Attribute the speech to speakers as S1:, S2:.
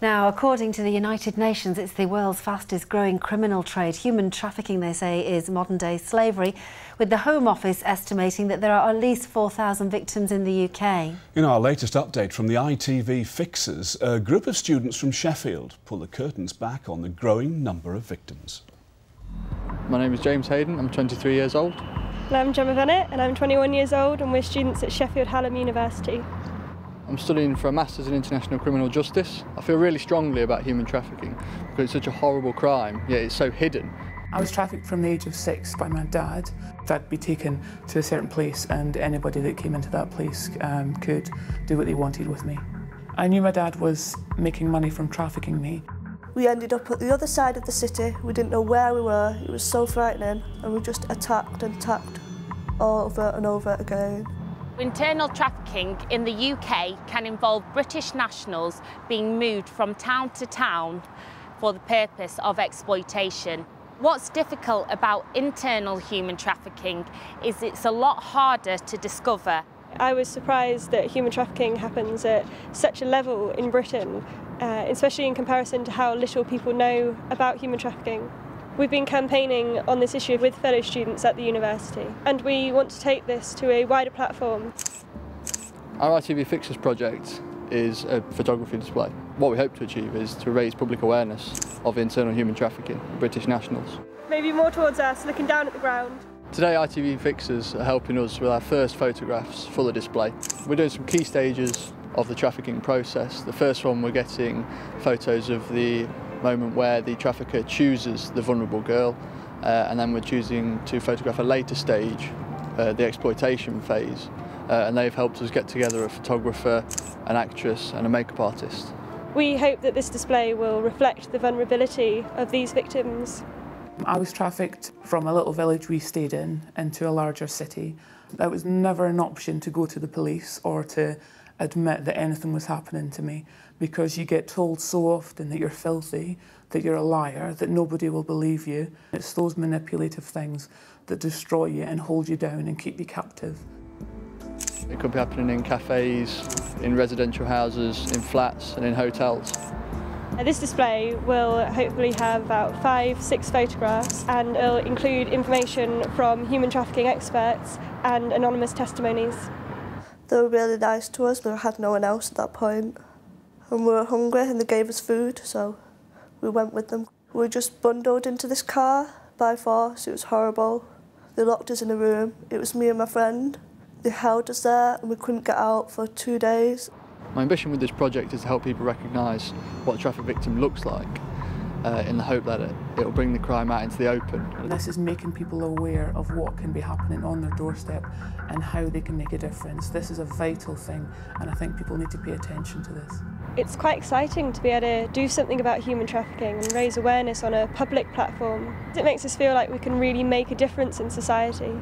S1: Now, according to the United Nations, it's the world's fastest growing criminal trade. Human trafficking, they say, is modern day slavery, with the Home Office estimating that there are at least 4,000 victims in the UK.
S2: In our latest update from the ITV Fixers, a group of students from Sheffield pull the curtains back on the growing number of victims.
S3: My name is James Hayden, I'm 23 years old.
S4: And I'm Gemma Bennett and I'm 21 years old and we're students at Sheffield Hallam University.
S3: I'm studying for a Masters in International Criminal Justice. I feel really strongly about human trafficking because it's such a horrible crime, yet it's so hidden.
S5: I was trafficked from the age of six by my dad. I'd be taken to a certain place and anybody that came into that place um, could do what they wanted with me. I knew my dad was making money from trafficking me.
S6: We ended up at the other side of the city. We didn't know where we were. It was so frightening and we just attacked and attacked over and over again.
S7: Internal trafficking in the UK can involve British nationals being moved from town to town for the purpose of exploitation. What's difficult about internal human trafficking is it's a lot harder to discover.
S4: I was surprised that human trafficking happens at such a level in Britain, uh, especially in comparison to how little people know about human trafficking. We've been campaigning on this issue with fellow students at the university and we want to take this to a wider platform.
S3: Our ITV Fixers project is a photography display. What we hope to achieve is to raise public awareness of internal human trafficking of British nationals.
S4: Maybe more towards us, looking down at the ground.
S3: Today ITV Fixers are helping us with our first photographs for the display. We're doing some key stages of the trafficking process. The first one we're getting photos of the moment where the trafficker chooses the vulnerable girl uh, and then we're choosing to photograph a later stage, uh, the exploitation phase. Uh, and they've helped us get together a photographer, an actress and a makeup artist.
S4: We hope that this display will reflect the vulnerability of these victims.
S5: I was trafficked from a little village we stayed in into a larger city. It was never an option to go to the police or to admit that anything was happening to me because you get told so often that you're filthy, that you're a liar, that nobody will believe you. It's those manipulative things that destroy you and hold you down and keep you captive.
S3: It could be happening in cafes, in residential houses, in flats and in hotels.
S4: This display will hopefully have about five, six photographs and it'll include information from human trafficking experts and anonymous testimonies.
S6: They were really nice to us. but They had no one else at that point. And we were hungry and they gave us food, so we went with them. We were just bundled into this car by force. It was horrible. They locked us in a room. It was me and my friend. They held us there and we couldn't get out for two days.
S3: My ambition with this project is to help people recognise what a traffic victim looks like uh, in the hope that it, it will bring the crime out into the open.
S5: This is making people aware of what can be happening on their doorstep and how they can make a difference. This is a vital thing and I think people need to pay attention to this.
S4: It's quite exciting to be able to do something about human trafficking and raise awareness on a public platform. It makes us feel like we can really make a difference in society.